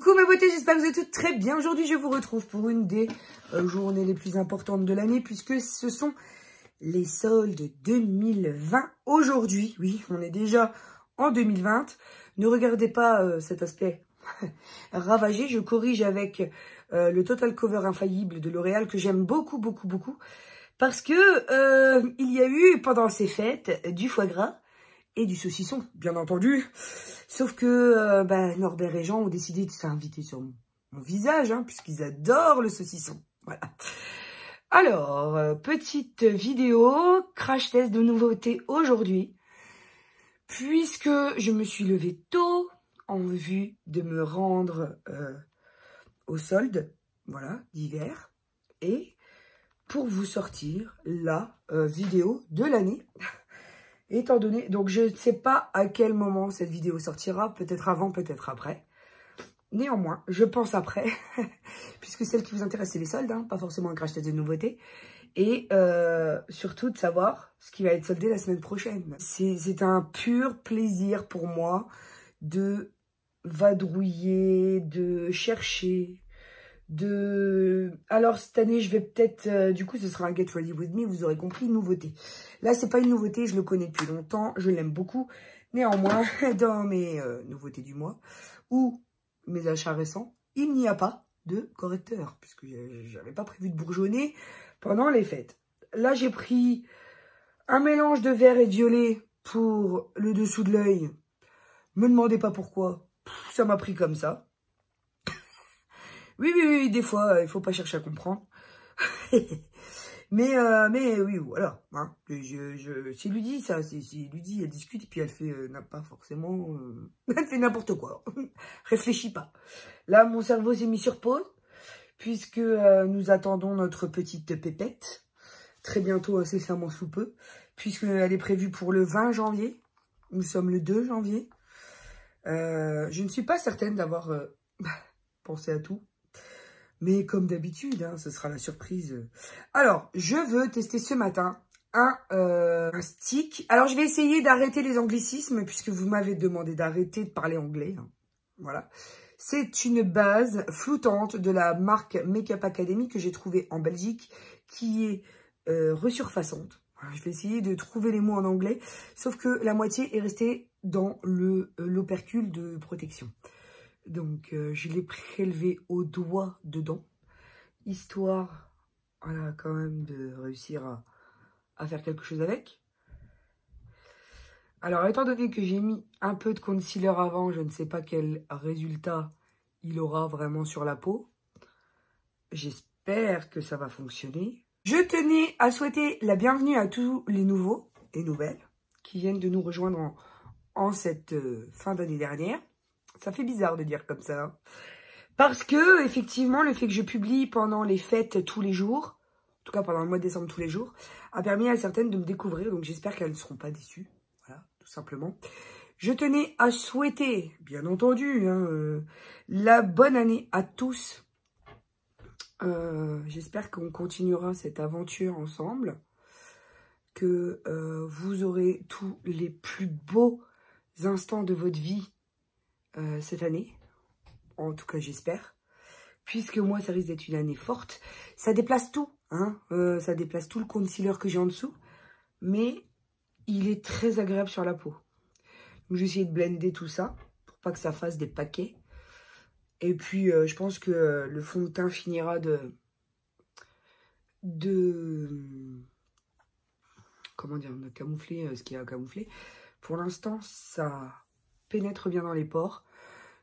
Coucou ma beauté, j'espère que vous êtes toutes très bien. Aujourd'hui, je vous retrouve pour une des euh, journées les plus importantes de l'année puisque ce sont les soldes 2020. Aujourd'hui, oui, on est déjà en 2020. Ne regardez pas euh, cet aspect ravagé. Je corrige avec euh, le Total Cover Infaillible de L'Oréal que j'aime beaucoup, beaucoup, beaucoup. Parce que il y a eu, pendant ces fêtes, du foie gras et du saucisson, bien entendu. Sauf que euh, bah, Norbert et Jean ont décidé de s'inviter sur mon, visage, hein, puisqu'ils adorent le saucisson. Voilà. Alors, euh, petite vidéo, crash test de nouveautés aujourd'hui. Puisque je me suis levée tôt en vue de me rendre euh, au solde, voilà, d'hiver. Et pour vous sortir la vidéo de l'année. Étant donné, donc je ne sais pas à quel moment cette vidéo sortira, peut-être avant, peut-être après. Néanmoins, je pense après, puisque celle qui vous intéresse, c'est les soldes, hein, pas forcément un crash test de nouveautés. Et euh, surtout de savoir ce qui va être soldé la semaine prochaine. C'est un pur plaisir pour moi de vadrouiller, de chercher, de... Alors, cette année, je vais peut-être... Euh, du coup, ce sera un Get Ready With Me, vous aurez compris, nouveauté. Là, c'est pas une nouveauté, je le connais depuis longtemps, je l'aime beaucoup. Néanmoins, dans mes euh, nouveautés du mois, ou mes achats récents, il n'y a pas de correcteur, puisque j'avais pas prévu de bourgeonner pendant les fêtes. Là, j'ai pris un mélange de vert et violet pour le dessous de l'œil. Me demandez pas pourquoi, ça m'a pris comme ça. Oui, oui, oui, des fois, il faut pas chercher à comprendre. mais, euh, mais oui, voilà. Hein, je, je, c'est Ludie, ça. C'est Ludie, elle discute et puis elle fait euh, pas forcément... Euh, elle fait n'importe quoi. Réfléchis pas. Là, mon cerveau s'est mis sur pause puisque nous attendons notre petite pépette. Très bientôt, incessamment sous peu. Puisqu'elle est prévue pour le 20 janvier. Nous sommes le 2 janvier. je ne suis pas certaine d'avoir pensé à tout. Mais comme d'habitude, hein, ce sera la surprise. Alors, je veux tester ce matin un, euh, stick. Alors, je vais essayer d'arrêter les anglicismes puisque vous m'avez demandé d'arrêter de parler anglais. Hein. Voilà. C'est une base flottante de la marque Makeup Academy que j'ai trouvée en Belgique qui est euh, resurfaçante. je vais essayer de trouver les mots en anglais, sauf que la moitié est restée dans euh, l'opercule de protection. Donc, euh, je l'ai prélevé au doigt dedans, histoire, voilà, quand même, de réussir à, faire quelque chose avec. Alors, étant donné que j'ai mis un peu de concealer avant, je ne sais pas quel résultat il aura vraiment sur la peau. J'espère que ça va fonctionner. Je tenais à souhaiter la bienvenue à tous les nouveaux et nouvelles qui viennent de nous rejoindre en, en cette euh, fin d'année dernière. Ça fait bizarre de dire comme ça. Hein. Parce que, effectivement, le fait que je publie pendant les fêtes tous les jours, en tout cas pendant le mois de décembre tous les jours, a permis à certaines de me découvrir. Donc j'espère qu'elles ne seront pas déçues. Voilà, tout simplement. Je tenais à souhaiter, bien entendu, hein, euh, la bonne année à tous. Euh, j'espère qu'on continuera cette aventure ensemble. Que euh, vous aurez tous les plus beaux instants de votre vie euh, cette année. En tout cas, j'espère. Puisque moi, ça risque d'être une année forte. Ça déplace tout. Hein euh, ça déplace tout le concealer que j'ai en dessous. Mais il est très agréable sur la peau. Donc, je vais essayer de blender tout ça. Pour pas que ça fasse des paquets. Et puis, euh, je pense que le fond de teint finira de... De... Comment dire De camoufler ce qui a camouflé. Pour l'instant, ça pénètre bien dans les pores.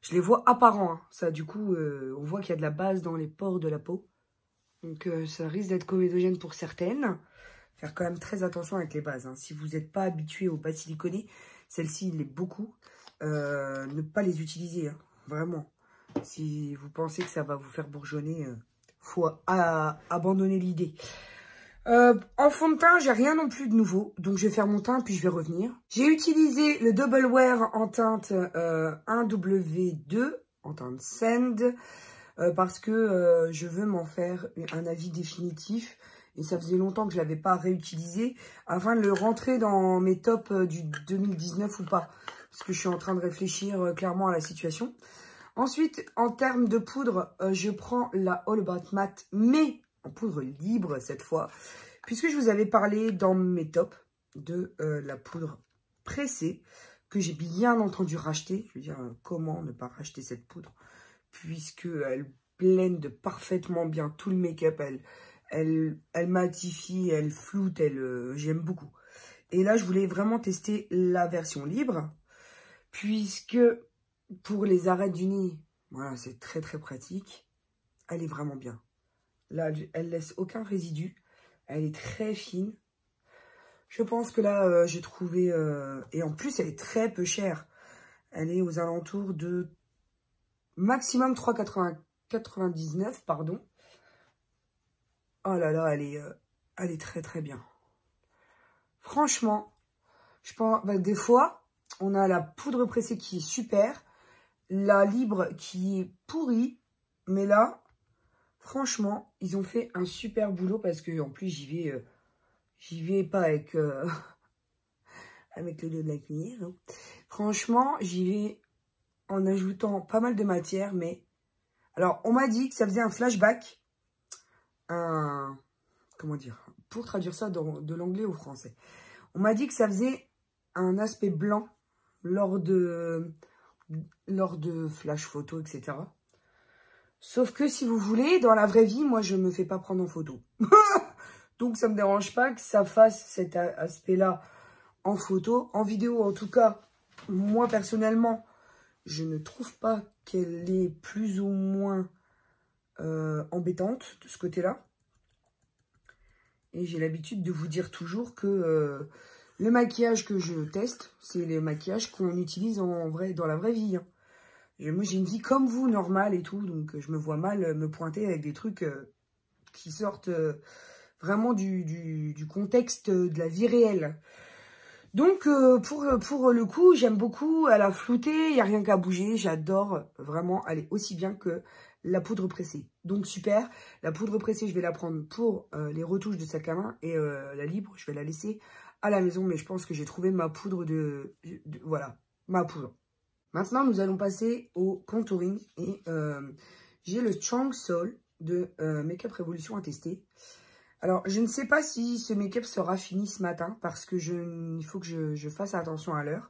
Je les vois apparents, hein. ça du coup, euh, on voit qu'il y a de la base dans les pores de la peau. Donc euh, ça risque d'être comédogène pour certaines. Faire quand même très attention avec les bases. Hein. Si vous n'êtes pas habitué aux bases siliconées, celle-ci, il est beaucoup. Euh, ne pas les utiliser, hein. vraiment. Si vous pensez que ça va vous faire bourgeonner, faut abandonner l'idée. Euh, en fond de teint, j'ai rien non plus de nouveau. Donc, je vais faire mon teint, puis je vais revenir. J'ai utilisé le Double Wear en teinte euh, 1W2, en teinte Sand, euh, parce que euh, je veux m'en faire un avis définitif. Et ça faisait longtemps que je l'avais pas réutilisé, afin de le rentrer dans mes tops du 2019 ou pas. Parce que je suis en train de réfléchir clairement à la situation. Ensuite, en termes de poudre, euh, je prends la All About Matte, mais en poudre libre cette fois. Puisque je vous avais parlé dans mes tops de euh, la poudre pressée, que j'ai bien entendu racheter. Je veux dire, euh, comment ne pas racheter cette poudre Puisque elle blende parfaitement bien tout le make-up, elle, elle, elle matifie, elle floute, elle, j'aime beaucoup. Et là, je voulais vraiment tester la version libre, puisque pour les arêtes du nez, voilà, c'est très très pratique. Elle est vraiment bien. Là, elle laisse aucun résidu. Elle est très fine. Je pense que là, euh, j'ai trouvé... Euh, et en plus, elle est très peu chère. Elle est aux alentours de maximum 3,99, pardon. Oh là là, elle est, euh, elle est très très bien. Franchement, je pense, bah, des fois, on a la poudre pressée qui est super, la libre qui est pourrie, mais là, franchement, ils ont fait un super boulot parce que en plus j'y vais, euh, j'y vais pas avec euh, avec le dos de la cuillère. Hein. Franchement, j'y vais en ajoutant pas mal de matière, mais alors on m'a dit que ça faisait un flashback, un comment dire, pour traduire ça de l'anglais au français. On m'a dit que ça faisait un aspect blanc lors de, lors de flash photo, etc. Sauf que si vous voulez, dans la vraie vie, moi, je me fais pas prendre en photo. Donc, ça me dérange pas que ça fasse cet aspect-là en photo. En vidéo, en tout cas, moi, personnellement, je ne trouve pas qu'elle est plus ou moins euh, embêtante de ce côté-là. Et j'ai l'habitude de vous dire toujours que euh, le maquillage que je teste, c'est les maquillages qu'on utilise dans la vraie vie. Hein. Moi, j'ai une vie comme vous, normale et tout, donc je me vois mal me pointer avec des trucs euh, qui sortent euh, vraiment du, contexte de la vie réelle. Donc, pour, pour le coup, j'aime beaucoup. Elle a flouté, il n'y a rien qu'à bouger. J'adore vraiment. Elle est aussi bien que la poudre pressée. Donc super, la poudre pressée, je vais la prendre pour euh, les retouches de sac à main et euh, la libre, je vais la laisser à la maison. Mais je pense que j'ai trouvé ma poudre de, Voilà, ma poudre. Maintenant, nous allons passer au contouring et euh, j'ai le Strong Soul de Makeup Revolution à tester. Alors, je ne sais pas si ce make-up sera fini ce matin parce que il faut que je, fasse attention à l'heure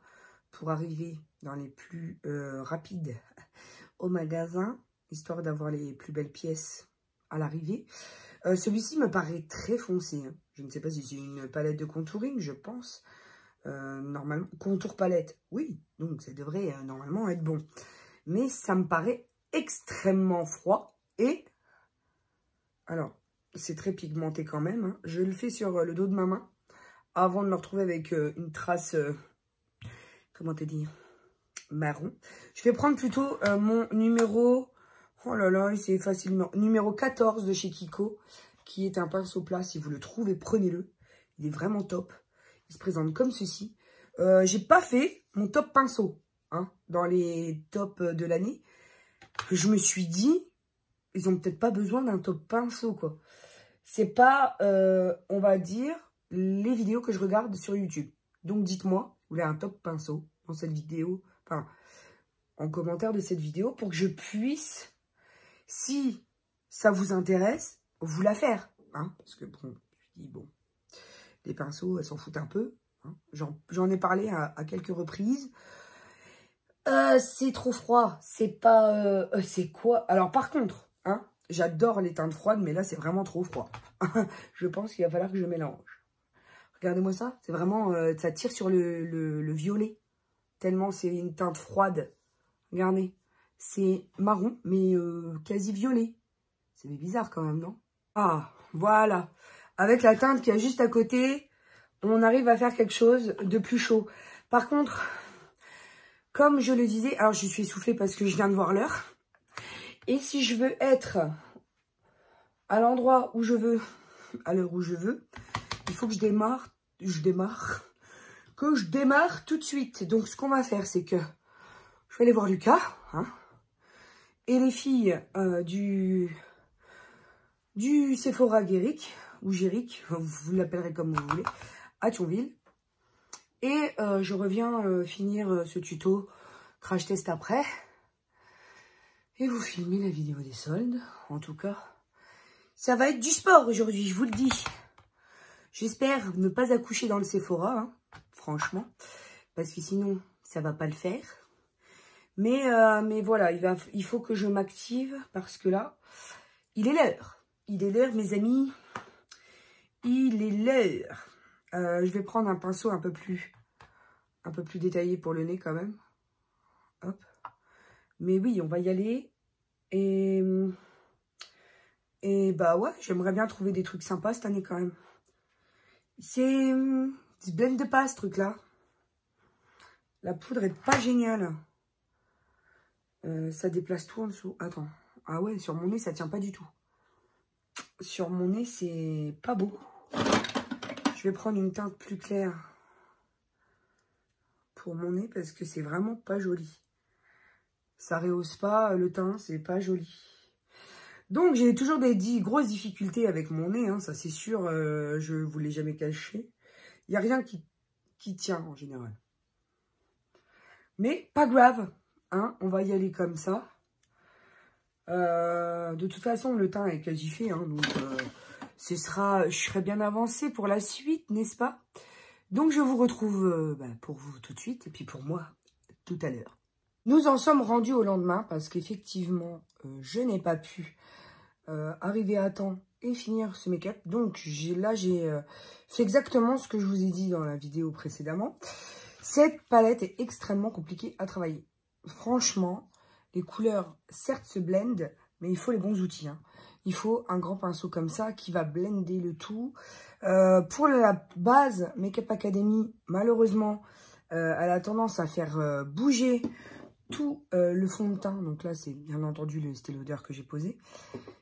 pour arriver dans les plus rapides au magasin histoire d'avoir les plus belles pièces à l'arrivée. Euh, celui-ci me paraît très foncé. Hein. Je ne sais pas si c'est une palette de contouring, je pense. Euh, normalement, contour palette, oui. Donc, ça devrait euh, normalement être bon. Mais ça me paraît extrêmement froid. Et, alors, c'est très pigmenté quand même. Hein. Je le fais sur le dos de ma main. Avant de me retrouver avec une trace, comment te dire, marron. Je vais prendre plutôt mon numéro Oh là là, c'est facilement. Numéro 14 de chez Kiko, qui est un pinceau plat. Si vous le trouvez, prenez-le. Il est vraiment top. Il se présente comme ceci. Euh, J'ai pas fait mon top pinceau hein, dans les tops de l'année. Je me suis dit, ils ont peut-être pas besoin d'un top pinceau, quoi. C'est pas, euh, on va dire, les vidéos que je regarde sur YouTube. Donc, dites-moi, vous voulez un top pinceau dans cette vidéo, enfin, en commentaire de cette vidéo, pour que je puisse si ça vous intéresse, vous la faire. Hein, parce que bon, je dis bon, les pinceaux, elles s'en foutent un peu. Hein, J'en ai parlé à, quelques reprises. Euh, c'est trop froid, c'est pas... Euh, euh, c'est quoi? Alors par contre, hein, j'adore les teintes froides, mais là c'est vraiment trop froid. je pense qu'il va falloir que je mélange. Regardez-moi ça, c'est vraiment... ça tire sur le, le violet, tellement c'est une teinte froide. Regardez. C'est marron, mais quasi violet. C'est bizarre quand même, non? Ah, voilà. Avec la teinte qui est juste à côté, on arrive à faire quelque chose de plus chaud. Par contre, comme je le disais, alors je suis essoufflée parce que je viens de voir l'heure. Et si je veux être à l'endroit où je veux, à l'heure où je veux, il faut que je démarre, je démarre, que je démarre tout de suite. Donc, ce qu'on va faire, c'est que je vais aller voir Lucas, hein, et les filles euh, du, du Sephora Guéric, ou Géric, vous l'appellerez comme vous voulez, à Thionville. Et euh, je reviens euh, finir ce tuto crash test après. et vous filmer la vidéo des soldes. En tout cas, ça va être du sport aujourd'hui, je vous le dis. J'espère ne pas accoucher dans le Sephora, hein, franchement, parce que sinon, ça va pas le faire. Mais, euh, mais voilà, il faut que je m'active parce que là, il est l'heure. Il est l'heure, mes amis. Il est l'heure. Euh, je vais prendre un pinceau un peu plus un peu plus détaillé pour le nez quand même. Hop. Mais oui, on va y aller. Et, et bah ouais, j'aimerais bien trouver des trucs sympas cette année quand même. C'est du blend de pas ce truc là. La poudre est pas géniale. Euh, ça déplace tout en dessous. Attends. Ah ouais, sur mon nez, ça tient pas du tout. Sur mon nez, c'est pas beau. Je vais prendre une teinte plus claire pour mon nez parce que c'est vraiment pas joli. Ça rehausse pas le teint, c'est pas joli. Donc j'ai toujours des grosses difficultés avec mon nez, hein, ça c'est sûr, euh, je ne vous l'ai jamais caché. Il n'y a rien qui, tient en général. Mais pas grave, hein, on va y aller comme ça. Euh, de toute façon, le teint est quasi fait, hein, donc euh, ce sera, je serai bien avancé pour la suite, n'est-ce pas? Donc, je vous retrouve euh, bah, pour vous tout de suite, et puis pour moi, tout à l'heure. Nous en sommes rendus au lendemain, parce qu'effectivement, je n'ai pas pu arriver à temps et finir ce make-up. Donc, là, j'ai fait exactement ce que je vous ai dit dans la vidéo précédemment. Cette palette est extrêmement compliquée à travailler. Franchement, les couleurs, certes, se blendent, mais il faut les bons outils. Hein. Il faut un grand pinceau comme ça qui va blender le tout. Euh, pour la base Makeup Academy, malheureusement, euh, elle a tendance à faire euh, bouger tout le fond de teint. Donc là, c'est bien entendu le stylo que j'ai posé.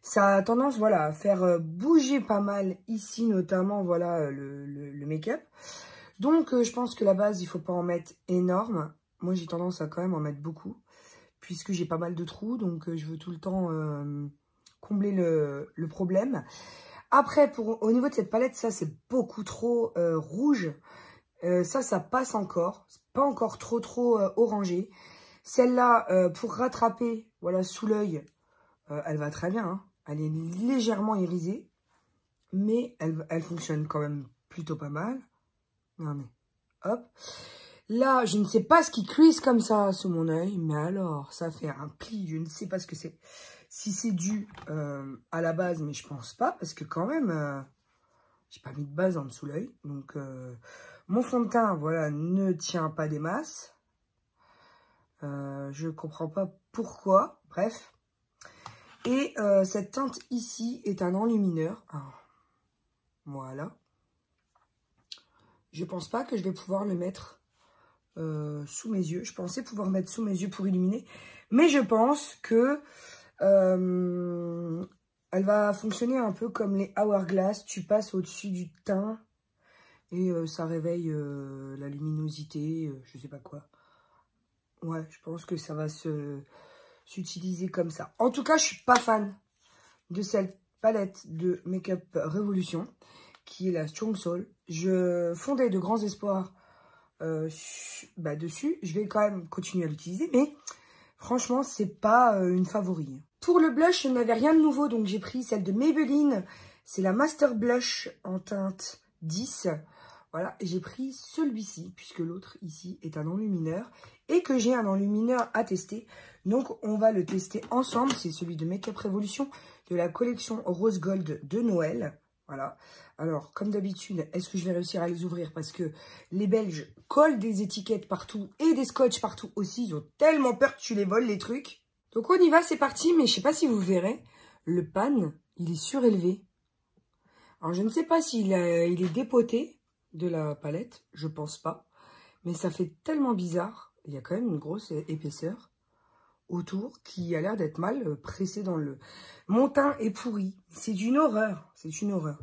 Ça a tendance voilà, à faire bouger pas mal ici, notamment voilà le, le make-up. Donc, je pense que la base, il faut pas en mettre énorme. Moi, j'ai tendance à quand même en mettre beaucoup puisque j'ai pas mal de trous, donc je veux tout le temps combler le, problème. Après, pour, au niveau de cette palette, ça c'est beaucoup trop euh, rouge. ça, ça passe encore. Pas encore trop trop orangé. Celle-là, pour rattraper, voilà, sous l'œil, elle va très bien. Hein. Elle est légèrement irisée. Mais elle, elle fonctionne quand même plutôt pas mal. Non mais, hop. Là, je ne sais pas ce qui cuise comme ça sous mon œil, mais alors, ça fait un pli, je ne sais pas ce que c'est. Si c'est dû euh, à la base, mais je pense pas, parce que quand même, euh, j'ai pas mis de base en dessous l'œil. Donc, euh, mon fond de teint, voilà, ne tient pas des masses. je comprends pas pourquoi, bref. Et cette teinte ici est un enlumineur. Ah, voilà. Je pense pas que je vais pouvoir le mettre euh, sous mes yeux. Je pensais pouvoir mettre sous mes yeux pour illuminer. Mais je pense que euh, elle va fonctionner un peu comme les Hourglass. Tu passes au-dessus du teint et euh, ça réveille la luminosité, je sais pas quoi. Ouais, je pense que ça va se s'utiliser comme ça. En tout cas, je suis pas fan de cette palette de Make-up Révolution qui est la Strong Soul. Je fondais de grands espoirs euh, bah, dessus. Je vais quand même continuer à l'utiliser, mais franchement, c'est pas euh, une favori. Pour le blush, je n'avais rien de nouveau, donc j'ai pris celle de Maybelline. C'est la Master Blush en teinte 10. Voilà, j'ai pris celui-ci, puisque l'autre ici est un enlumineur, et que j'ai un enlumineur à tester. Donc, on va le tester ensemble. C'est celui de Makeup Revolution de la collection Rose Gold de Noël. Voilà. Alors, comme d'habitude, est-ce que je vais réussir à les ouvrir? Parce que les Belges collent des étiquettes partout et des scotch partout aussi. Ils ont tellement peur que tu les voles, les trucs. Donc, on y va, c'est parti. Mais je sais pas si vous verrez, le pan, il est surélevé. Alors, je ne sais pas s'il il est dépoté de la palette. Je pense pas. Mais ça fait tellement bizarre. Il y a quand même une grosse épaisseur autour qui a l'air d'être mal euh, pressé dans le... Mon teint est pourri. C'est une horreur. C'est une horreur.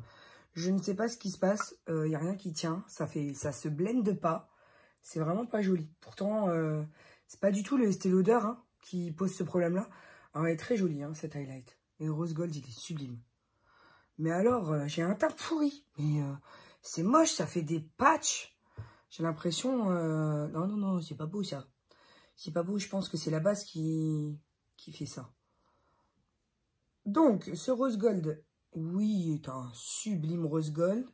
Je ne sais pas ce qui se passe. Il euh, n'y a rien qui tient. Ça fait, ça se blende pas. C'est vraiment pas joli. Pourtant, euh, c'est pas du tout le Estée Lauder hein, qui pose ce problème-là. Elle est très jolie, hein, cette highlight. Et Rose Gold, il est sublime. Mais alors, j'ai un teint pourri. Mais c'est moche, ça fait des patchs. J'ai l'impression... Non, non, non, c'est pas beau, ça. C'est pas beau, je pense que c'est la base qui, qui fait ça. Donc, ce rose gold, oui, est un sublime rose gold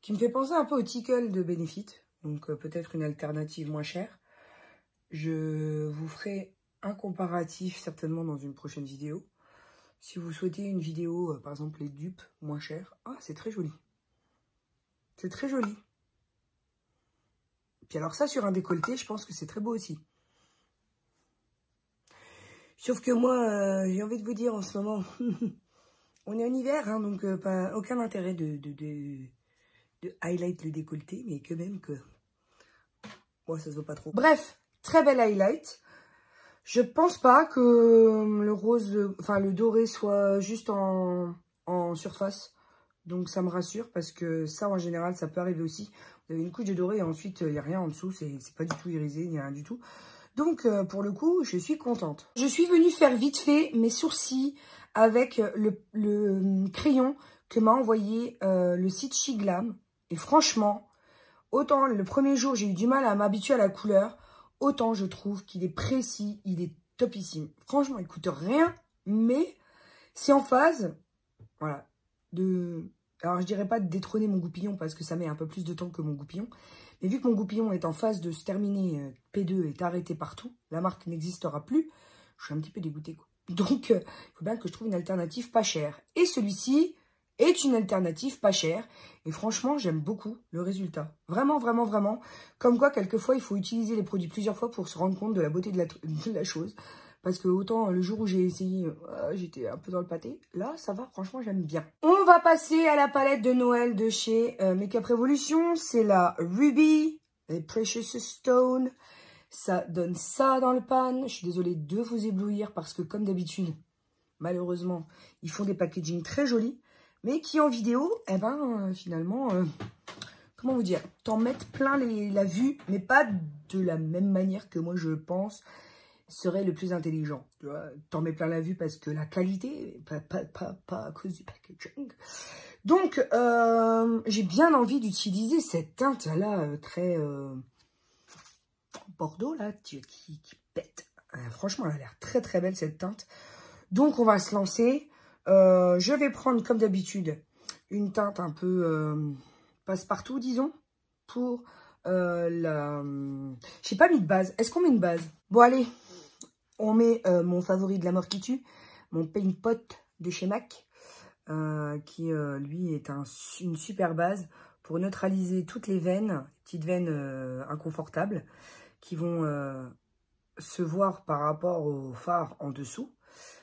qui me fait penser un peu au Tickle de Benefit. Donc, euh, peut-être une alternative moins chère. Je vous ferai un comparatif certainement dans une prochaine vidéo. Si vous souhaitez une vidéo, euh, par exemple les dupes moins chères, ah c'est très joli. C'est très joli. Puis alors ça sur un décolleté, je pense que c'est très beau aussi. Sauf que moi, euh, j'ai envie de vous dire en ce moment, on est en hiver, hein, donc euh, pas aucun intérêt de, highlight le décolleté, mais quand même que moi ça se voit pas trop. Bref, très belle highlight. Je pense pas que euh, le rose, enfin le doré soit juste en, surface. Donc ça me rassure parce que ça en général ça peut arriver aussi. Vous avez une couche de doré et ensuite il n'y a rien en dessous, c'est pas du tout irisé, il n'y a rien du tout. Donc euh, pour le coup je suis contente. Je suis venue faire vite fait mes sourcils avec le, le crayon que m'a envoyé euh, le site Shiglam. Et franchement, autant le premier jour j'ai eu du mal à m'habituer à la couleur, autant je trouve qu'il est précis, il est topissime. Franchement, il coûte rien, mais c'est en phase, voilà, de... Alors, je dirais pas de détrôner mon goupillon parce que ça met un peu plus de temps que mon goupillon. Mais vu que mon goupillon est en phase de se terminer, euh, P2 est arrêté partout, la marque n'existera plus, je suis un petit peu dégoûtée. Donc, euh, il faut bien que je trouve une alternative pas chère. Et celui-ci, est une alternative pas chère. Et franchement, j'aime beaucoup le résultat. Vraiment, vraiment, vraiment. Comme quoi, quelquefois, il faut utiliser les produits plusieurs fois pour se rendre compte de la beauté de la, chose. Parce que autant le jour où j'ai essayé, euh, j'étais un peu dans le pâté. Là, ça va, franchement, j'aime bien. On va passer à la palette de Noël de chez euh, Makeup Revolution. C'est la Ruby, les Precious Stone. Ça donne ça dans le pan. Je suis désolée de vous éblouir parce que comme d'habitude, malheureusement, ils font des packaging très jolis mais qui en vidéo, eh ben, euh, finalement, euh, comment vous dire, t'en mettre plein la vue, mais pas de la même manière que moi je pense serait le plus intelligent. T'en mets plein la vue parce que la qualité, pas, à cause du packaging. Donc, euh, j'ai bien envie d'utiliser cette teinte-là, très bordeaux, là, qui, pète. franchement, elle a l'air très très belle, cette teinte. Donc, on va se lancer. Euh, je vais prendre, comme d'habitude, une teinte un peu euh, passe-partout, disons, pour euh, la... Je pas mis de base. Est-ce qu'on met une base? Bon, allez, on met mon favori de la mort qui tue, mon Paint Pot de chez MAC, qui, lui, est une super base pour neutraliser toutes les veines, petites veines inconfortables, qui vont se voir par rapport au phare en dessous.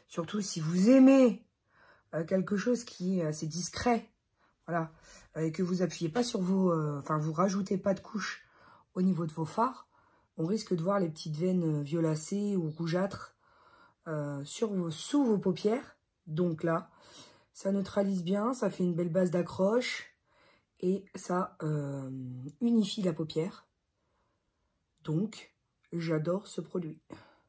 Surtout si vous aimez euh, quelque chose qui est assez discret, voilà, euh, et que vous appuyez pas sur vos, euh, enfin vous rajoutez pas de couche au niveau de vos phares, on risque de voir les petites veines violacées ou rougeâtres sur vos, sous vos paupières. Donc là, ça neutralise bien, ça fait une belle base d'accroche et ça unifie la paupière. Donc, j'adore ce produit.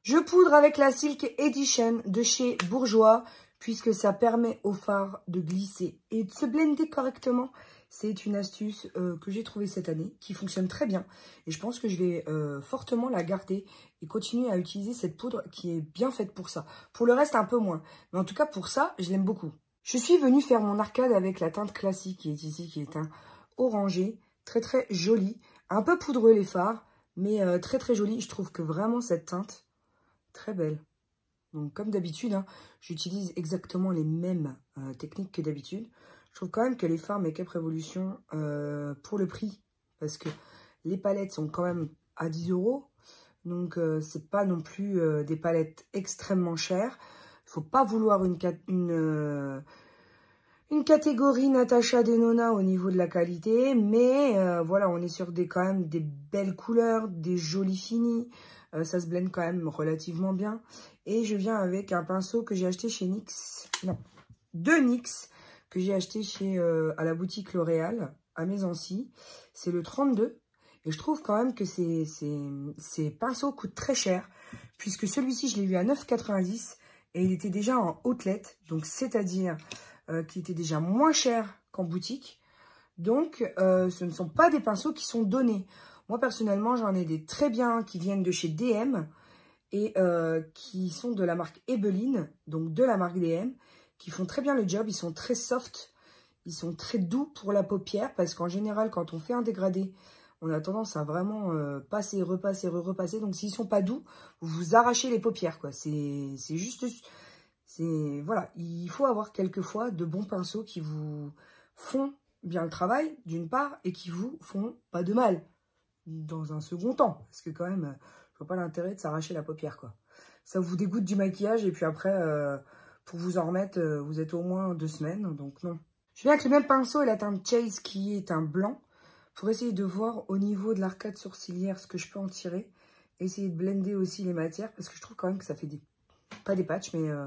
Je poudre avec la Silk Edition de chez Bourgeois puisque ça permet au phare de glisser et de se blender correctement. C'est une astuce euh, que j'ai trouvée cette année, qui fonctionne très bien. Et je pense que je vais euh, fortement la garder et continuer à utiliser cette poudre qui est bien faite pour ça. Pour le reste, un peu moins. Mais en tout cas, pour ça, je l'aime beaucoup. Je suis venue faire mon arcade avec la teinte classique qui est ici, qui est un orangé, très très joli. Un peu poudreux les phares, mais euh, très très joli. Je trouve que vraiment cette teinte, très belle. Donc, comme d'habitude, hein, j'utilise exactement les mêmes euh, techniques que d'habitude. Je trouve quand même que les fards Make-up Revolution, euh, pour le prix, parce que les palettes sont quand même à 10 euros, donc euh, c'est pas non plus des palettes extrêmement chères. Il faut pas vouloir une, une, une catégorie Natasha Denona au niveau de la qualité, mais voilà, on est sur des quand même des belles couleurs, des jolis finis, euh, ça se blende quand même relativement bien. Et je viens avec un pinceau que j'ai acheté chez NYX. Non, deux NYX que j'ai acheté chez euh, à la boutique L'Oréal à Maisoncy. C'est le 32. Et je trouve quand même que ces, ces, pinceaux coûtent très cher. Puisque celui-ci, je l'ai eu à 9,90. Et il était déjà en outlet. Donc, c'est-à-dire euh, qu'il était déjà moins cher qu'en boutique. Donc, ce ne sont pas des pinceaux qui sont donnés. Moi, personnellement, j'en ai des très bien qui viennent de chez DM et euh, qui sont de la marque Ebeline, donc de la marque DM, qui font très bien le job. Ils sont très soft, ils sont très doux pour la paupière parce qu'en général, quand on fait un dégradé, on a tendance à vraiment euh, passer, repasser, repasser. Donc, s'ils sont pas doux, vous vous arrachez les paupières, quoi. C'est juste... c'est Voilà, il faut avoir quelquefois de bons pinceaux qui vous font bien le travail, d'une part, et qui vous font pas de mal, dans un second temps. Parce que quand même, je vois pas l'intérêt de s'arracher la paupière, quoi. Ça vous dégoûte du maquillage, et puis après, euh, pour vous en remettre, euh, vous êtes au moins deux semaines, donc non. Je viens avec le même pinceau et la teinte Chase, qui est un blanc, pour essayer de voir au niveau de l'arcade sourcilière ce que je peux en tirer. Essayer de blender aussi les matières, parce que je trouve quand même que ça fait des... Pas des patchs, mais euh,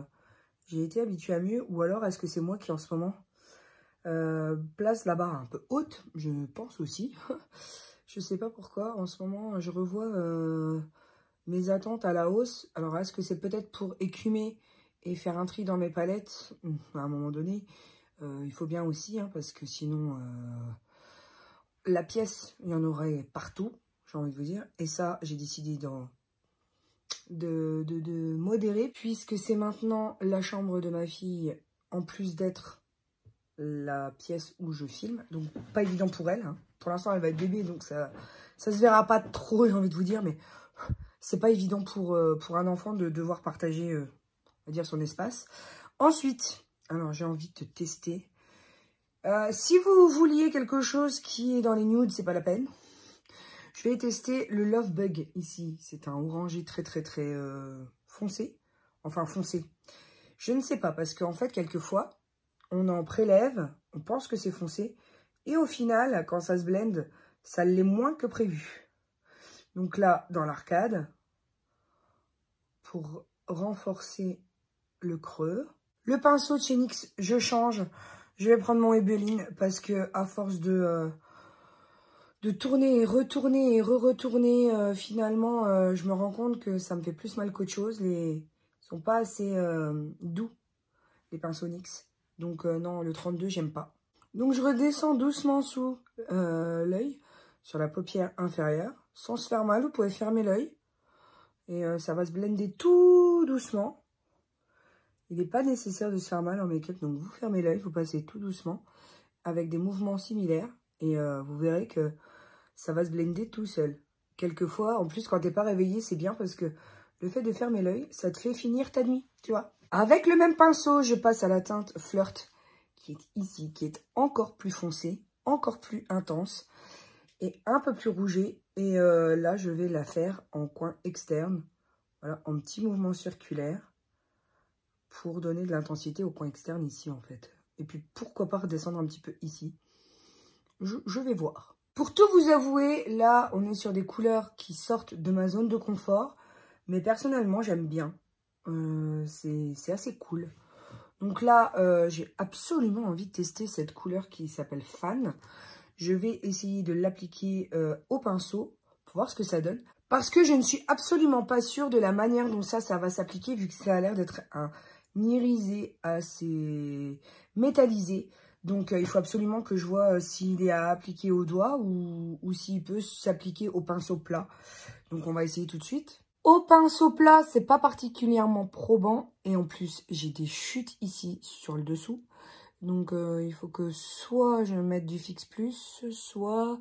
j'ai été habituée à mieux. Ou alors, est-ce que c'est moi qui, en ce moment, euh, place la barre un peu haute, je pense aussi. je sais pas pourquoi, en ce moment, je revois euh, mes attentes à la hausse. Alors, est-ce que c'est peut-être pour écumer et faire un tri dans mes palettes? À un moment donné, euh, il faut bien aussi, hein, parce que sinon, la pièce, il y en aurait partout, j'ai envie de vous dire. Et ça, j'ai décidé de modérer, puisque c'est maintenant la chambre de ma fille, en plus d'être la pièce où je filme. Donc, pas évident pour elle. Hein. Pour l'instant, elle va être bébé, donc ça ça se verra pas trop, j'ai envie de vous dire. Mais c'est pas évident pour, euh, un enfant de devoir partager, euh, dire, son espace. Ensuite, alors j'ai envie de tester. Euh, si vous vouliez quelque chose qui est dans les nudes, c'est pas la peine. Je vais tester le Love Bug ici. C'est un orangé très très très foncé. Enfin foncé. Je ne sais pas parce qu'en fait, quelquefois, on en prélève, on pense que c'est foncé, et au final, quand ça se blende, ça l'est moins que prévu. Donc là, dans l'arcade, pour renforcer le creux, le pinceau de chez NYX, je change. Je vais prendre mon Ebeline parce que à force de, euh, de tourner et retourner et re-retourner, euh, finalement, euh, je me rends compte que ça me fait plus mal qu'autre chose. Les sont pas assez doux, les pinceaux NYX. Donc non, le 32, j'aime pas. Donc je redescends doucement sous euh, l'œil, sur la paupière inférieure. Sans se faire mal, vous pouvez fermer l'œil. Et euh, ça va se blender tout doucement. Il n'est pas nécessaire de se faire mal en make-up, donc vous fermez l'œil, vous passez tout doucement, avec des mouvements similaires. Et vous verrez que ça va se blender tout seul. Quelquefois, en plus, quand t'es pas réveillé, c'est bien parce que le fait de fermer l'œil, ça te fait finir ta nuit, tu vois. Avec le même pinceau, je passe à la teinte Flirt, qui est ici, qui est encore plus foncée, encore plus intense, et un peu plus rougée. Et euh, là, je vais la faire en coin externe, voilà, en petit mouvement circulaire, pour donner de l'intensité au coin externe ici, en fait. Et puis, pourquoi pas redescendre un petit peu ici. Je, je vais voir. Pour tout vous avouer, là, on est sur des couleurs qui sortent de ma zone de confort. Mais personnellement, j'aime bien. Euh, c'est assez cool. Donc là, euh, j'ai absolument envie de tester cette couleur qui s'appelle Fan. Je vais essayer de l'appliquer euh, au pinceau pour voir ce que ça donne. Parce que je ne suis absolument pas sûre de la manière dont ça, va s'appliquer vu que ça a l'air d'être un irisé assez métallisé. Donc il faut absolument que je vois s'il est à appliquer au doigt ou s'il peut s'appliquer au pinceau plat. Donc on va essayer tout de suite. Au pinceau plat, c'est pas particulièrement probant. Et en plus, j'ai des chutes ici sur le dessous. Donc, euh, il faut que soit je mette du Fix Plus, soit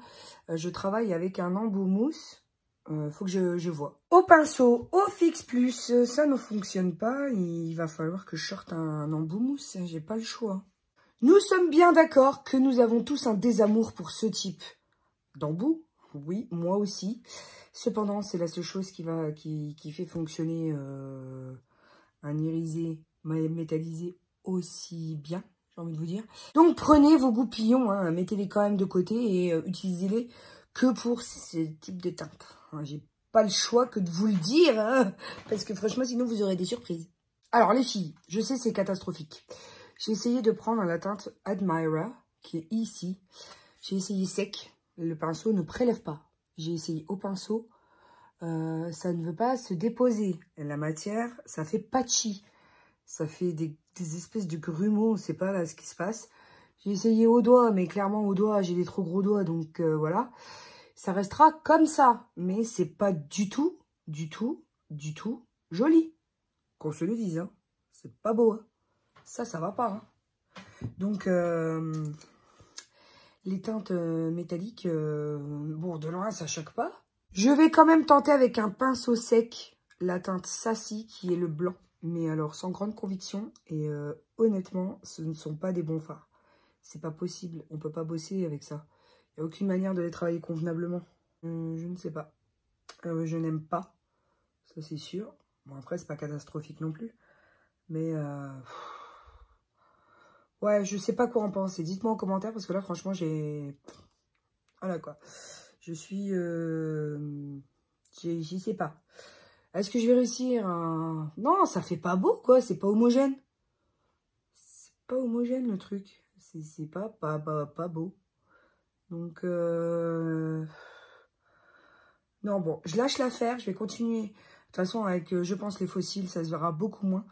euh, je travaille avec un embout mousse. Euh, faut que je, je, vois. Au pinceau, au Fix Plus, ça ne fonctionne pas. Il va falloir que je sorte un embout mousse. J'ai pas le choix. Nous sommes bien d'accord que nous avons tous un désamour pour ce type d'embout. Oui, moi aussi. Cependant, c'est la seule chose qui, va, qui, fait fonctionner euh, un irisé métallisé aussi bien, j'ai envie de vous dire. Donc, prenez vos goupillons, hein, mettez-les quand même de côté et euh, utilisez-les que pour ce type de teinte. Hein, j'ai pas le choix que de vous le dire, hein, parce que franchement, sinon, vous aurez des surprises. Alors, les filles, je sais, c'est catastrophique. J'ai essayé de prendre la teinte Admira, qui est ici. J'ai essayé sec. Le pinceau ne prélève pas. J'ai essayé au pinceau. Euh, ça ne veut pas se déposer. La matière, ça fait patchy. Ça fait des, espèces de grumeaux. On ne sait pas là ce qui se passe. J'ai essayé au doigt, mais clairement au doigt, j'ai des trop gros doigts. Donc euh, voilà. Ça restera comme ça. Mais c'est pas du tout, du tout, du tout joli. Qu'on se le dise. Hein. C'est pas beau. Hein. ça, ça va pas. Hein. Donc, euh, les teintes euh, métalliques, euh, bon, de loin, ça choque pas. Je vais quand même tenter avec un pinceau sec la teinte Sassy, qui est le blanc. Mais alors, sans grande conviction. Et honnêtement, ce ne sont pas des bons fards. C'est pas possible. On peut pas bosser avec ça. Il n'y a aucune manière de les travailler convenablement. je ne sais pas. je n'aime pas. Ça, c'est sûr. Bon, après, c'est pas catastrophique non plus. Mais... Ouais, je sais pas quoi en penser. Dites-moi en commentaire parce que là, franchement, j'ai... Voilà quoi. Je suis... Euh... J'y sais pas. Est-ce que je vais réussir Non, ça fait pas beau quoi. C'est pas homogène. C'est pas homogène le truc. C'est pas, pas, pas, pas beau. Donc... Euh... Non, bon, je lâche l'affaire. Je vais continuer. De toute façon, avec, euh, je pense, les fossiles, ça se verra beaucoup moins.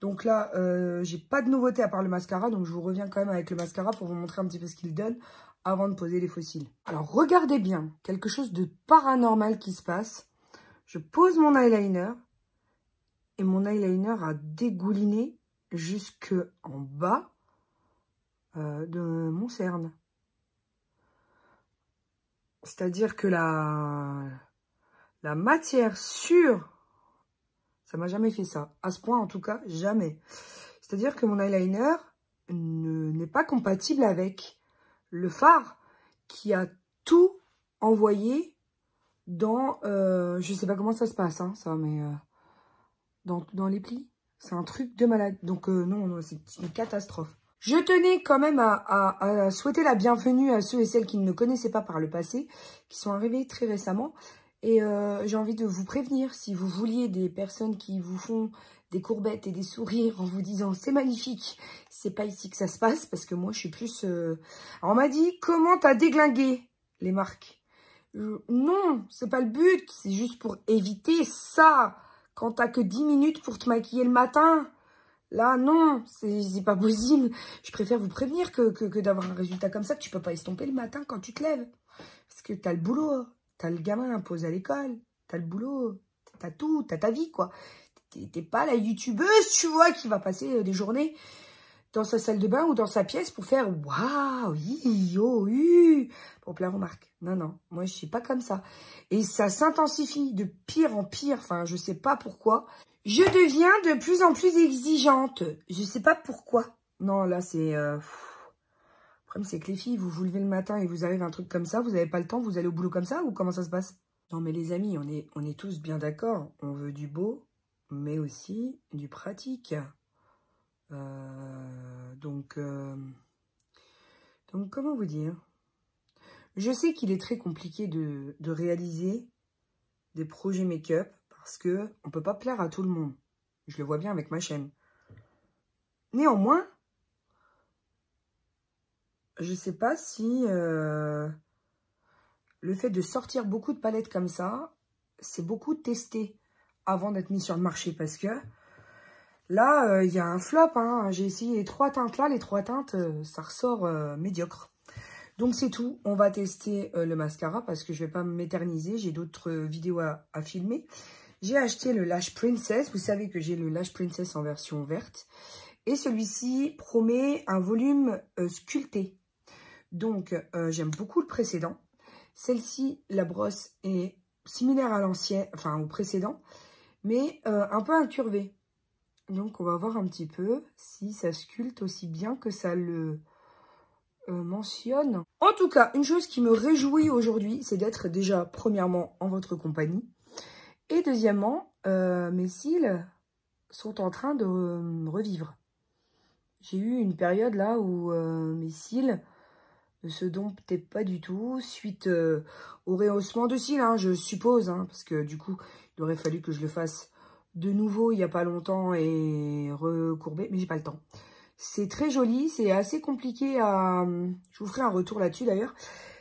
Donc là, euh, j'ai pas de nouveauté à part le mascara. Donc je vous reviens quand même avec le mascara pour vous montrer un petit peu ce qu'il donne avant de poser les fossiles. Alors regardez bien, quelque chose de paranormal qui se passe. Je pose mon eyeliner et mon eyeliner a dégouliné jusque en bas euh, de mon cerne. C'est-à-dire que la, la matière sur ça m'a jamais fait ça. À ce point, en tout cas, jamais. C'est-à-dire que mon eyeliner n'est pas compatible avec le fard qui a tout envoyé dans... Euh, je sais pas comment ça se passe, hein, ça, mais... Euh, dans, dans, les plis. C'est un truc de malade. Donc, euh, non, c'est une catastrophe. Je tenais quand même à, à, souhaiter la bienvenue à ceux et celles qui ne me connaissaient pas par le passé, qui sont arrivés très récemment. Et euh, j'ai envie de vous prévenir, si vous vouliez des personnes qui vous font des courbettes et des sourires en vous disant c'est magnifique, c'est pas ici que ça se passe, parce que moi je suis plus... Euh, on m'a dit, comment t'as déglingué les marques? Non, c'est pas le but, c'est juste pour éviter ça. Quand t'as que 10 minutes pour te maquiller le matin, là non, c'est pas possible. Je préfère vous prévenir que, d'avoir un résultat comme ça que tu peux pas estomper le matin quand tu te lèves. Parce que t'as le boulot, T'as le gamin posé à l'école, t'as le boulot, t'as tout, t'as ta vie, quoi. T'es pas la youtubeuse, tu vois, qui va passer euh, des journées dans sa salle de bain ou dans sa pièce pour faire waouh, oh, oui, pour plaire aux marques. Non, non, moi je suis pas comme ça. Et ça s'intensifie de pire en pire, enfin je sais pas pourquoi. Je deviens de plus en plus exigeante. Je sais pas pourquoi. Non, là c'est... Euh, problème, c'est que les filles, vous vous levez le matin et vous arrive un truc comme ça, vous n'avez pas le temps, vous allez au boulot comme ça ou comment ça se passe? Non, mais les amis, on est, on est tous bien d'accord. On veut du beau, mais aussi du pratique. Euh, donc, euh, donc, comment vous dire? Je sais qu'il est très compliqué de, de réaliser des projets make-up parce que on peut pas plaire à tout le monde. Je le vois bien avec ma chaîne. Néanmoins, je sais pas si euh, le fait de sortir beaucoup de palettes comme ça, c'est beaucoup testé avant d'être mis sur le marché parce que là, euh, il y a un flop. Hein. J'ai essayé les trois teintes là, les trois teintes, euh, ça ressort médiocre. Donc c'est tout, on va tester le mascara parce que je vais pas m'éterniser, j'ai d'autres vidéos à, à filmer. J'ai acheté le Lash Princess, vous savez que j'ai le Lash Princess en version verte. Et celui-ci promet un volume sculpté. Donc, euh, j'aime beaucoup le précédent. Celle-ci, la brosse est similaire à l'ancien, enfin au précédent, mais euh, un peu incurvée. Donc, on va voir un petit peu si ça sculpte aussi bien que ça le euh, mentionne. En tout cas, une chose qui me réjouit aujourd'hui, c'est d'être déjà, premièrement, en votre compagnie. Et deuxièmement, mes cils sont en train de revivre. J'ai eu une période là où mes cils ne se domptait pas du tout, suite euh, au rehaussement de cils, hein, je suppose, hein, parce que du coup, il aurait fallu que je le fasse de nouveau il n'y a pas longtemps et recourber, mais j'ai pas le temps. C'est très joli, c'est assez compliqué à... Je vous ferai un retour là-dessus d'ailleurs.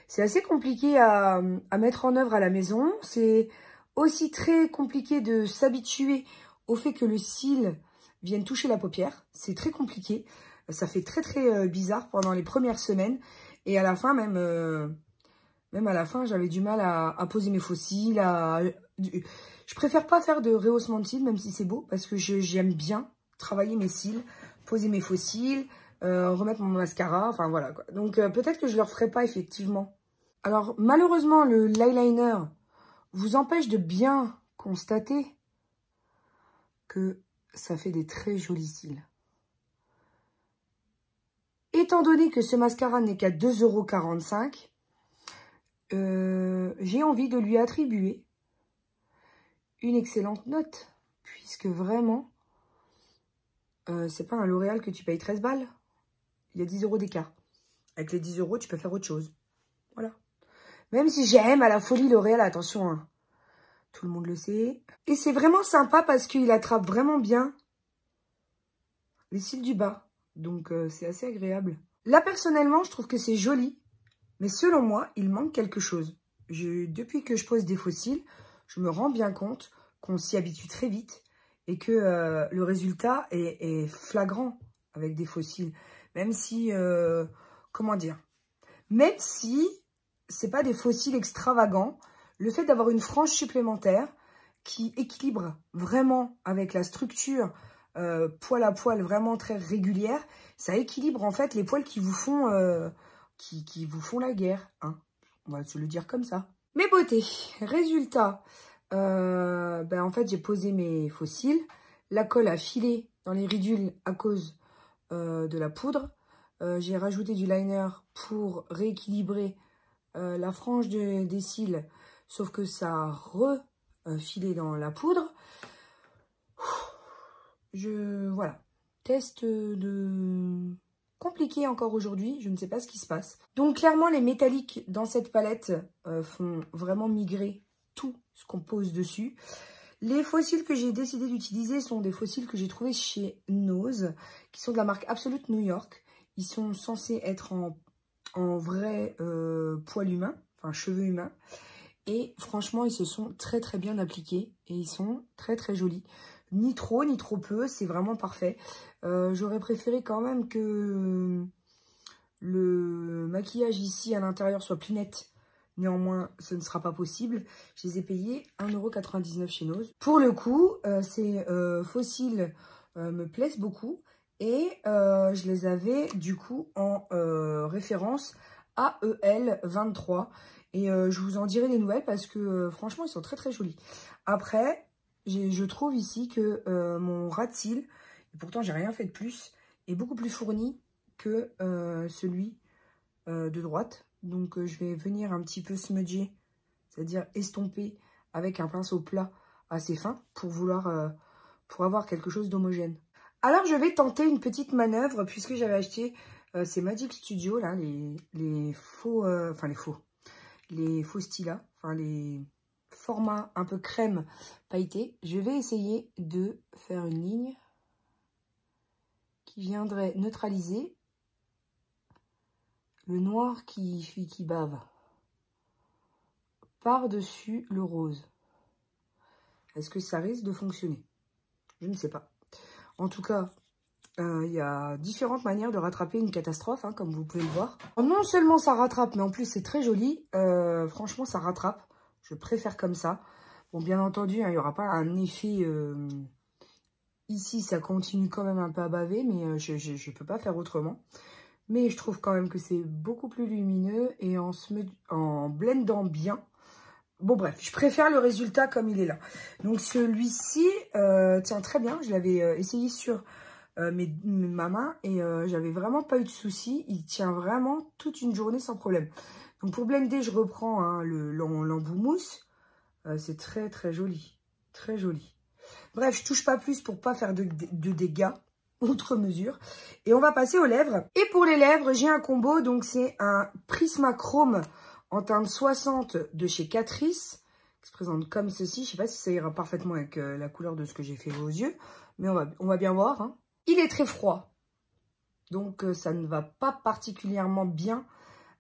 C'est assez compliqué à, à, mettre en œuvre à la maison. C'est aussi très compliqué de s'habituer au fait que le cil vienne toucher la paupière. C'est très compliqué. Ça fait très très euh, bizarre pendant les premières semaines. Et à la fin, même, euh, même à la fin, j'avais du mal à, poser mes fossiles. À, je préfère pas faire de rehaussement de cils, même si c'est beau, parce que j'aime bien travailler mes cils poser mes fossiles, euh, remettre mon mascara, enfin voilà quoi. Donc euh, peut-être que je ne le referai pas effectivement. Alors malheureusement, le l'eyeliner vous empêche de bien constater que ça fait des très jolis cils. Étant donné que ce mascara n'est qu'à 2,45€, euh, j'ai envie de lui attribuer une excellente note. Puisque vraiment, euh, c'est pas un L'Oréal que tu payes 13 balles. Il y a 10 euros d'écart. Avec les 10 euros, tu peux faire autre chose. Voilà. Même si j'aime à la folie L'Oréal, attention, hein. tout le monde le sait. Et c'est vraiment sympa parce qu'il attrape vraiment bien les cils du bas. Donc, euh, c'est assez agréable. Là, personnellement, je trouve que c'est joli. Mais selon moi, il manque quelque chose. Depuis que je pose des fossiles, je me rends bien compte qu'on s'y habitue très vite et que euh, le résultat est, flagrant avec des fossiles. Même si, euh, comment dire, même si c'est pas des fossiles extravagants, le fait d'avoir une frange supplémentaire qui équilibre vraiment avec la structure euh, poil à poil vraiment très régulière, ça équilibre en fait les poils qui vous font, qui, vous font la guerre. Hein. On va se le dire comme ça. Mes beautés, résultat, euh, ben en fait, j'ai posé mes fossiles. La colle a filé dans les ridules à cause euh, de la poudre. Euh, j'ai rajouté du liner pour rééquilibrer la frange des cils, sauf que ça a refilé dans la poudre. Je, voilà, test de compliqué encore aujourd'hui, je ne sais pas ce qui se passe. Donc clairement, les métalliques dans cette palette font vraiment migrer tout ce qu'on pose dessus. Les fossiles que j'ai décidé d'utiliser sont des fossiles que j'ai trouvés chez Nose, qui sont de la marque Absolute New York. Ils sont censés être en, en vrai euh, poil humain, enfin cheveux humains. Et franchement, ils se sont très très bien appliqués et ils sont très très jolis. Ni trop, ni trop peu, c'est vraiment parfait. Euh, j'aurais préféré quand même que le maquillage ici à l'intérieur soit plus net Néanmoins, ce ne sera pas possible. Je les ai payés 1,99€ chez Nose. Pour le coup, euh, ces euh, fossiles me plaisent beaucoup. Et je les avais du coup en référence AEL23. Et je vous en dirai des nouvelles parce que franchement, ils sont très très jolis. Après, je trouve ici que mon rat de cils, et pourtant j'ai rien fait de plus, est beaucoup plus fourni que celui de droite. Donc, euh, je vais venir un petit peu smudger, c'est-à-dire estomper avec un pinceau plat assez fin pour vouloir euh, pour avoir quelque chose d'homogène. Alors, je vais tenter une petite manœuvre puisque j'avais acheté euh, ces Magic Studio, là, les, faux, enfin les faux, les faux stylas, les formats un peu crème pailleté. Je vais essayer de faire une ligne qui viendrait neutraliser le noir qui, qui bave par-dessus le rose. Est-ce que ça risque de fonctionner? Je ne sais pas. En tout cas, euh, il y a différentes manières de rattraper une catastrophe, hein, comme vous pouvez le voir. Non seulement ça rattrape, mais en plus c'est très joli. Euh, franchement, ça rattrape. Je préfère comme ça. Bon, bien entendu, hein, il n'y aura pas un effet... Euh, ici, ça continue quand même un peu à baver, mais je ne peux pas faire autrement. Mais je trouve quand même que c'est beaucoup plus lumineux et en, en blendant bien. Bon bref, je préfère le résultat comme il est là. Donc celui-ci euh, tient très bien. Je l'avais euh, essayé sur euh, ma main et j'avais vraiment pas eu de soucis. Il tient vraiment toute une journée sans problème. Donc pour blender, je reprends hein, l'embout mousse. c'est très très joli. Très joli. Bref, je touche pas plus pour pas faire de dégâts outre mesure. Et on va passer aux lèvres. Et pour les lèvres, j'ai un combo. Donc, c'est un Prismachrome en teinte 60 de chez Catrice. Qui se présente comme ceci. Je sais pas si ça ira parfaitement avec euh, la couleur de ce que j'ai fait aux yeux. Mais on va, on va bien voir. Hein. Il est très froid. Donc, euh, ça ne va pas particulièrement bien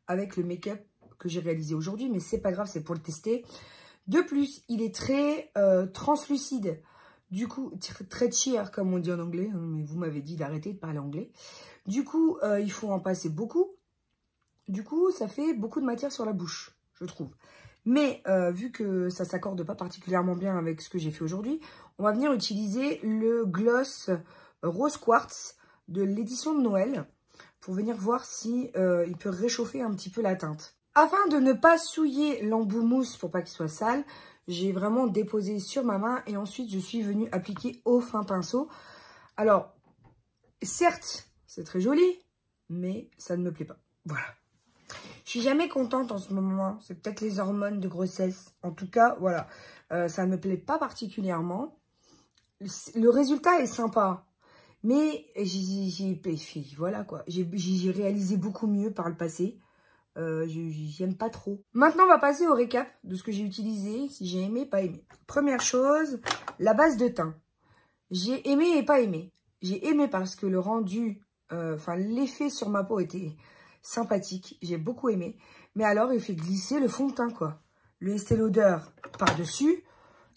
avec le make-up que j'ai réalisé aujourd'hui. Mais c'est pas grave, c'est pour le tester. De plus, il est très euh, translucide. Du coup, très cheer, comme on dit en anglais, hein, mais vous m'avez dit d'arrêter de parler anglais. Du coup, euh, il faut en passer beaucoup. Du coup, ça fait beaucoup de matière sur la bouche, je trouve. Mais euh, vu que ça s'accorde pas particulièrement bien avec ce que j'ai fait aujourd'hui, on va venir utiliser le gloss Rose Quartz de l'édition de Noël pour venir voir si il peut réchauffer un petit peu la teinte. Afin de ne pas souiller l'embout mousse pour pas qu'il soit sale, j'ai vraiment déposé sur ma main et ensuite je suis venue appliquer au fin pinceau. Alors, certes, c'est très joli, mais ça ne me plaît pas. Voilà. Je suis jamais contente en ce moment. C'est peut-être les hormones de grossesse. En tout cas, voilà. Euh, ça ne me plaît pas particulièrement. Le résultat est sympa. Mais j'ai quoi. J'ai réalisé beaucoup mieux par le passé. Euh, J'aime pas trop. Maintenant, on va passer au récap de ce que j'ai utilisé, si j'ai aimé, pas aimé. Première chose, la base de teint. J'ai aimé et pas aimé. J'ai aimé parce que le rendu, euh, enfin l'effet sur ma peau était sympathique. J'ai beaucoup aimé. Mais alors, il fait glisser le fond de teint, quoi. Le Estée Lauder par-dessus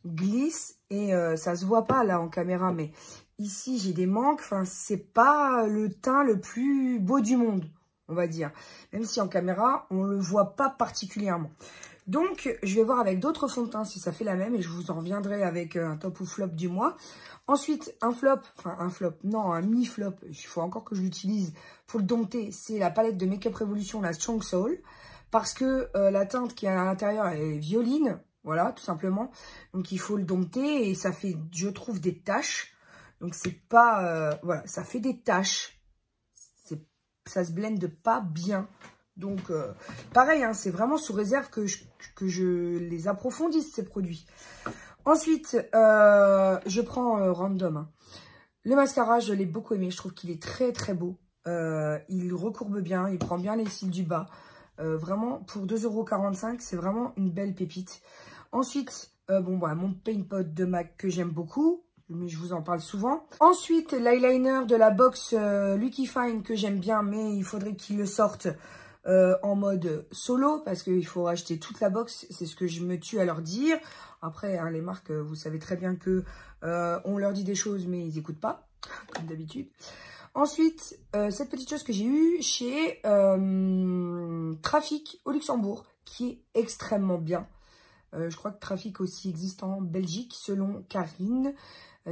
glisse et euh, ça se voit pas là en caméra. Mais ici, j'ai des manques. Enfin, c'est pas le teint le plus beau du monde, on va dire. Même si en caméra, on le voit pas particulièrement. Donc, je vais voir avec d'autres fonds de teint si ça fait la même et je vous en reviendrai avec euh, un top ou flop du mois. Ensuite, un flop, enfin un flop, non, un mi-flop, il faut encore que je l'utilise pour le dompter, c'est la palette de Make Up Revolution, la Strong Soul, parce que euh, la teinte qui est à l'intérieur est violine, voilà, tout simplement. Donc, il faut le dompter et ça fait, je trouve, des taches. Donc, c'est pas, euh, voilà, ça fait des taches. Ça se blende pas bien. Donc, euh, pareil, hein, c'est vraiment sous réserve que je, les approfondisse, ces produits. Ensuite, euh, je prends euh, random. Hein. Le mascara, je l'ai beaucoup aimé. Je trouve qu'il est très, très beau. il recourbe bien, il prend bien les cils du bas. vraiment, pour 2,45€, c'est vraiment une belle pépite. Ensuite, bon, bah, mon Paint Pot de MAC que j'aime beaucoup mais je vous en parle souvent. Ensuite, l'eyeliner de la box Lucky Fine que j'aime bien, mais il faudrait qu'il le sorte euh, en mode solo parce qu'il faut acheter toute la box. C'est ce que je me tue à leur dire. Après, hein, les marques, vous savez très bien que euh, on leur dit des choses, mais ils n'écoutent pas, comme d'habitude. Ensuite, euh, cette petite chose que j'ai eue chez Trafic au Luxembourg, qui est extrêmement bien. je crois que Trafic aussi existe en Belgique, selon Karine,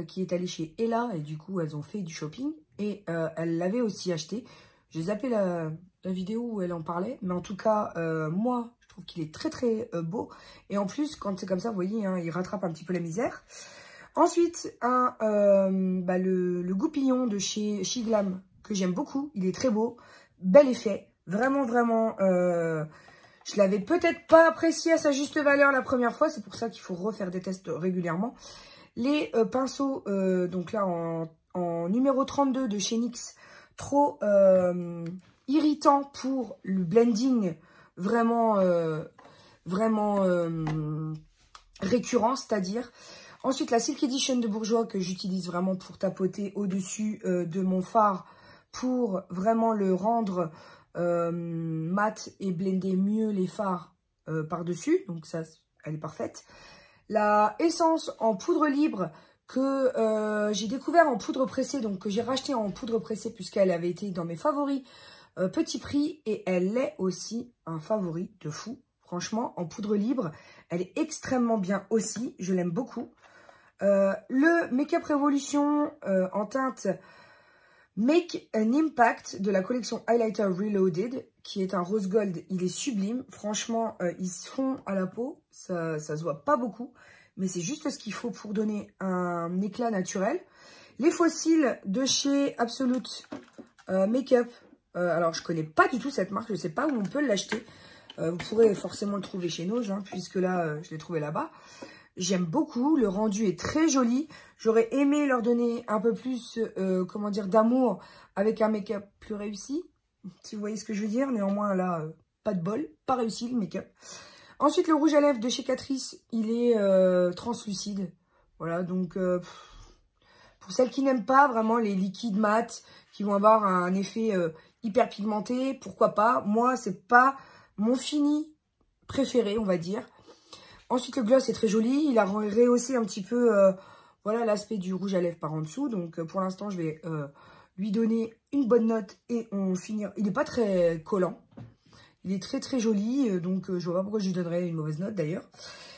qui est allée chez Ella, et du coup, elles ont fait du shopping. Et elle l'avait aussi acheté. J'ai zappé la, vidéo où elle en parlait. Mais en tout cas, euh, moi, je trouve qu'il est très très euh, beau. Et en plus, quand c'est comme ça, vous voyez, hein, il rattrape un petit peu la misère. Ensuite, un, euh, bah, le, le, goupillon de chez Shiglam, que j'aime beaucoup. Il est très beau. Bel effet. Vraiment, vraiment... je l'avais peut-être pas apprécié à sa juste valeur la première fois. C'est pour ça qu'il faut refaire des tests régulièrement. Les pinceaux, donc là, en, numéro 32 de chez NYX, trop irritant pour le blending vraiment, euh, vraiment euh, récurrent, c'est-à-dire. Ensuite, la Silk Edition de Bourgeois que j'utilise vraiment pour tapoter au-dessus euh, de mon phare pour vraiment le rendre mat et blender mieux les phares par-dessus. Donc ça, elle est parfaite. La essence en poudre libre que j'ai découvert en poudre pressée, donc que j'ai racheté en poudre pressée puisqu'elle avait été dans mes favoris euh, petit prix et elle est aussi un favori de fou. Franchement, en poudre libre, elle est extrêmement bien aussi. Je l'aime beaucoup. Euh, le Make-up Revolution euh, en teinte Make an Impact de la collection Highlighter Reloaded, qui est un rose gold. Il est sublime. Franchement, ils se font à la peau. Ça, ça se voit pas beaucoup. Mais c'est juste ce qu'il faut pour donner un éclat naturel. Les fossiles de chez Absolute Makeup euh, alors, je connais pas du tout cette marque. Je ne sais pas où on peut l'acheter. Euh, vous pourrez forcément le trouver chez Nose, hein, puisque là, euh, je l'ai trouvé là-bas. J'aime beaucoup. Le rendu est très joli. J'aurais aimé leur donner un peu plus, comment dire, d'amour avec un make-up plus réussi. Si vous voyez ce que je veux dire. Néanmoins, là, pas de bol. Pas réussi le make-up. Ensuite, le rouge à lèvres de chez Catrice, il est translucide. Voilà, donc... pour celles qui n'aiment pas vraiment les liquides mat, qui vont avoir un effet hyper pigmenté, pourquoi pas? Moi, c'est pas mon fini préféré, on va dire. Ensuite, le gloss est très joli. Il a rehaussé un petit peu euh, voilà l'aspect du rouge à lèvres par en dessous. Donc, euh, pour l'instant, je vais euh, lui donner une bonne note et on finira. Il n'est pas très collant. Il est très, très joli. Donc, je vois pas pourquoi je lui donnerais une mauvaise note, d'ailleurs.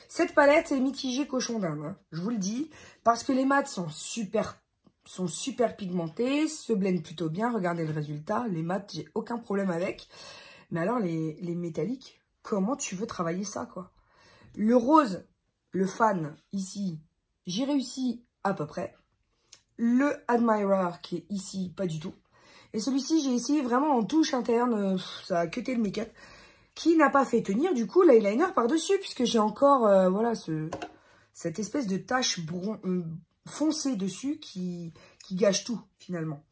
Cette palette est mitigée cochon d'Inde, hein, je vous le dis. Parce que les mats sont super sont super pigmentés, se blendent plutôt bien. Regardez le résultat. Les mats, j'ai aucun problème avec. Mais alors, les, les métalliques, comment tu veux travailler ça, quoi? Le rose, le fan, ici, j'ai réussi à peu près. Le Admirer, qui est ici, pas du tout. Et celui-ci, j'ai essayé vraiment en touche interne, euh, ça a cuté le make-up, qui n'a pas fait tenir, du coup, l'eyeliner par-dessus, puisque j'ai encore, euh, voilà, ce, cette espèce de tache euh, foncée dessus qui, gâche tout, finalement.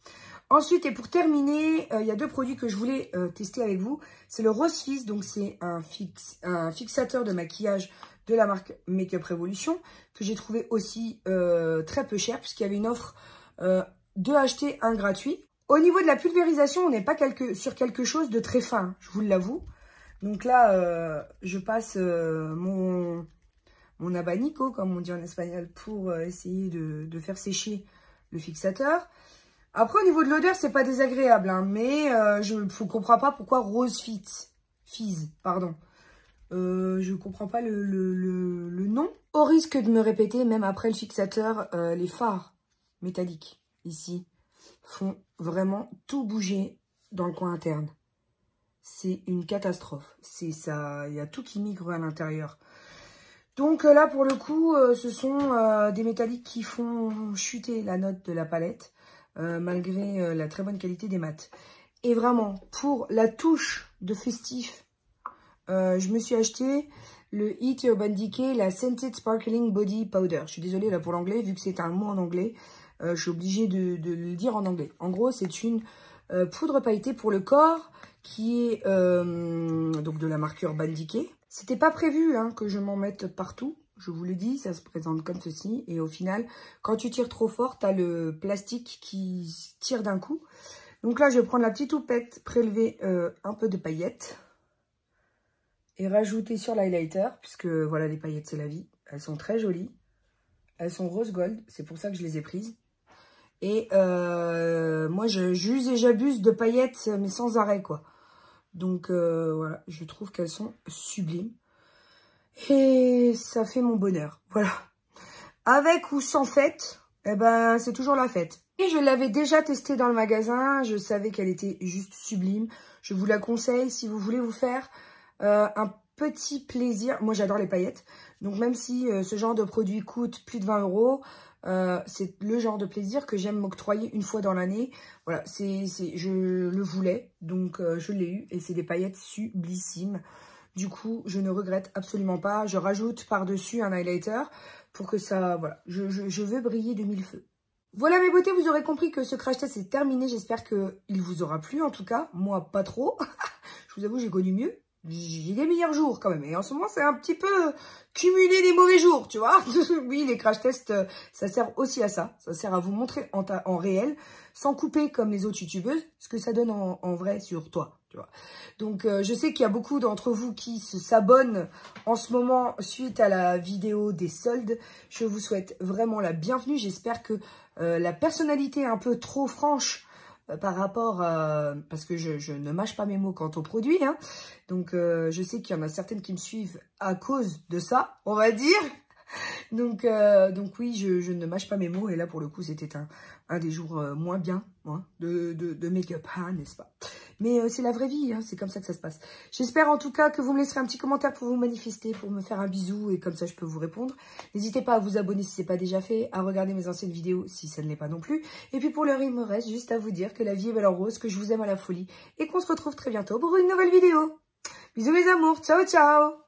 Ensuite, et pour terminer, il y a deux produits que je voulais tester avec vous. C'est le Rose Fizz, donc c'est un fixateur de maquillage de la marque Makeup Revolution, que j'ai trouvé aussi très peu cher, puisqu'il y avait une offre de acheter un gratuit. Au niveau de la pulvérisation, on n'est pas sur quelque chose de très fin, je vous l'avoue. Donc là, euh, je passe euh, mon, abanico, comme on dit en espagnol, pour euh, essayer de, faire sécher le fixateur. Après, au niveau de l'odeur, c'est pas désagréable, hein, mais je ne comprends pas pourquoi Rose Fit, Fizz, pardon. Je ne comprends pas le, nom. Au risque de me répéter, même après le fixateur, les phares métalliques, ici, font vraiment tout bouger dans le coin interne. C'est une catastrophe. C'est ça, il y a tout qui migre à l'intérieur. Donc euh, là, pour le coup, euh, ce sont euh, des métalliques qui font chuter la note de la palette, malgré la très bonne qualité des mats. Et vraiment, pour la touche de festif, je me suis acheté le Urban Decay, la Scented Sparkling Body Powder. Je suis désolée là pour l'anglais, vu que c'est un mot en anglais. Euh, je suis obligée de, le dire en anglais. En gros, c'est une euh, poudre pailletée pour le corps qui est euh, donc de la marque Urban Decay. C'était pas prévu hein, que je m'en mette partout. Je vous l'ai dit, ça se présente comme ceci. Et au final, quand tu tires trop fort, tu as le plastique qui tire d'un coup. Donc là, je vais prendre la petite houppette, prélever un peu de paillettes et rajouter sur l'highlighter, puisque voilà, les paillettes, c'est la vie. Elles sont très jolies. Elles sont rose gold, c'est pour ça que je les ai prises. Et euh, moi, j'use et j'abuse de paillettes, mais sans arrêt, quoi. Donc, euh, voilà, je trouve qu'elles sont sublimes. Et ça fait mon bonheur, voilà. Avec ou sans fête, eh ben, c'est toujours la fête. Et je l'avais déjà testée dans le magasin, je savais qu'elle était juste sublime. Je vous la conseille si vous voulez vous faire euh, un petit plaisir. Moi, j'adore les paillettes. Donc, même si ce genre de produit coûte plus de 20 euros, euh, c'est le genre de plaisir que j'aime m'octroyer une fois dans l'année. Voilà, c'est, je le voulais, donc euh, je l'ai eu. Et c'est des paillettes sublissimes. Du coup, je ne regrette absolument pas. Je rajoute par-dessus un highlighter pour que ça... Voilà, je, je, veux briller de mille feux. Voilà mes beautés, vous aurez compris que ce crash test est terminé. J'espère qu'il vous aura plu en tout cas. Moi, pas trop. je vous avoue, j'ai connu mieux j'ai des meilleurs jours quand même. Et en ce moment, c'est un petit peu cumuler des mauvais jours, tu vois. oui, les crash tests, euh, ça sert aussi à ça. Ça sert à vous montrer en, en réel, sans couper comme les autres youtubeuses, ce que ça donne en, vrai sur toi, tu vois. Donc, euh, je sais qu'il y a beaucoup d'entre vous qui s'abonnent en ce moment suite à la vidéo des soldes. Je vous souhaite vraiment la bienvenue. J'espère que euh, la personnalité un peu trop franche par rapport, à... parce que je, ne mâche pas mes mots quant au produit, hein. donc euh, je sais qu'il y en a certaines qui me suivent à cause de ça, on va dire. Donc, euh, donc oui, je, ne mâche pas mes mots, et là pour le coup c'était un, des jours moins bien hein, de make-up, hein, n'est-ce pas? Mais euh, c'est la vraie vie, hein, c'est comme ça que ça se passe. J'espère en tout cas que vous me laisserez un petit commentaire pour vous manifester, pour me faire un bisou et comme ça je peux vous répondre. N'hésitez pas à vous abonner si ce n'est pas déjà fait, à regarder mes anciennes vidéos si ça ne l'est pas non plus. Et puis pour l'heure, il me reste juste à vous dire que la vie est belle en rose, que je vous aime à la folie et qu'on se retrouve très bientôt pour une nouvelle vidéo. Bisous mes amours, ciao ciao